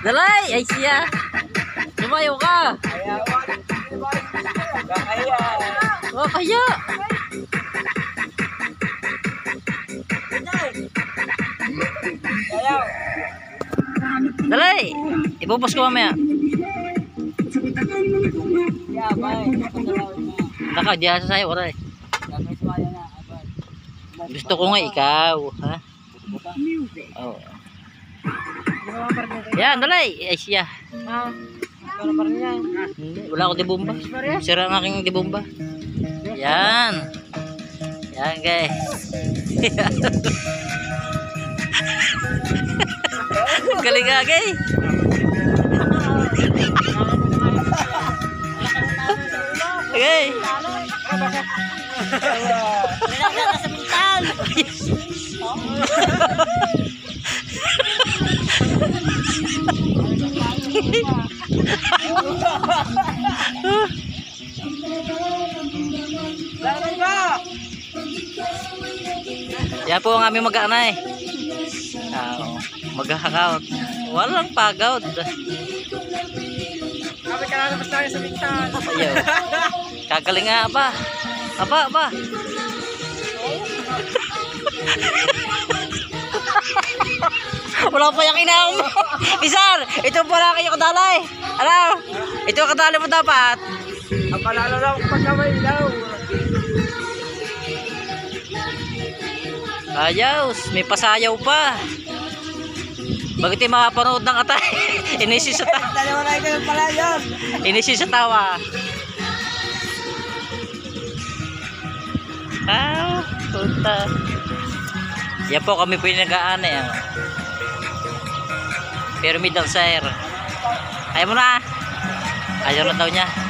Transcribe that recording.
Dalay! Ay siya! Lumayo ka! Oh, kaya! Dalay! Ibubos ko mamaya. Naka, diya sa sayo, oray. Gusto ko nga ikaw, ha? Oo. Yan, dalay! Ay siya. Hindi, wala ako dibumba. Sira ang aking dibumba. Yan. Yan, guys. Galing nga, guys. Okay. Yan po ang aming mag-aanay. Uh, mag-hakaut. Walang pagod. Kami kalalabas tayo sa bintana. Ayaw. Kagaling nga ba? Aba, aba. Wala pa yung inaw mo. Isar, ito pala kayo kadalay. Ano? Ito kadali mo dapat. Ang palalo lang pag kamay ilaw. Ayos, may pasayaw pa. Bakit yung makapanood ng atay? Inisi sa tawa. Dalawa na ikaw pala yun. Inisi sa tawa. Ah, puta. Yan po kami po yung nag-aana yan. Pyramid of Sire. Ayaw mo na. Ayaw na daw niya.